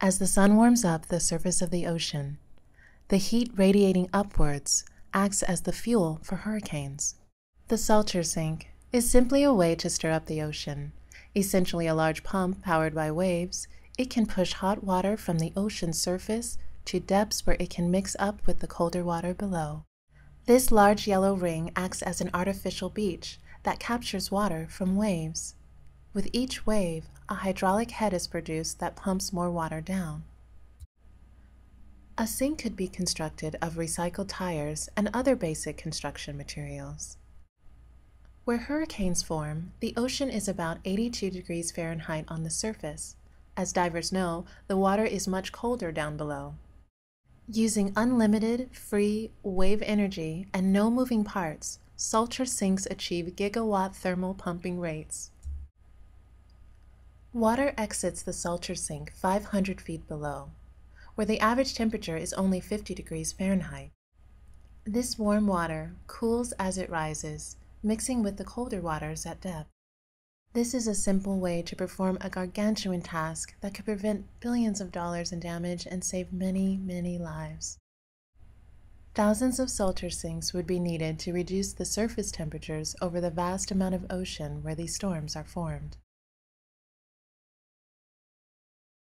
As the sun warms up the surface of the ocean, the heat radiating upwards acts as the fuel for hurricanes. The Salter sink is simply a way to stir up the ocean. Essentially a large pump powered by waves, it can push hot water from the ocean's surface to depths where it can mix up with the colder water below. This large yellow ring acts as an artificial beach that captures water from waves. With each wave, a hydraulic head is produced that pumps more water down. A sink could be constructed of recycled tires and other basic construction materials. Where hurricanes form, the ocean is about 82 degrees Fahrenheit on the surface. As divers know, the water is much colder down below. Using unlimited, free, wave energy and no moving parts, Salter sinks achieve gigawatt thermal pumping rates. Water exits the Salter sink 500 feet below, where the average temperature is only 50 degrees Fahrenheit. This warm water cools as it rises, mixing with the colder waters at depth. This is a simple way to perform a gargantuan task that could prevent billions of dollars in damage and save many, many lives. Thousands of Salter sinks would be needed to reduce the surface temperatures over the vast amount of ocean where these storms are formed.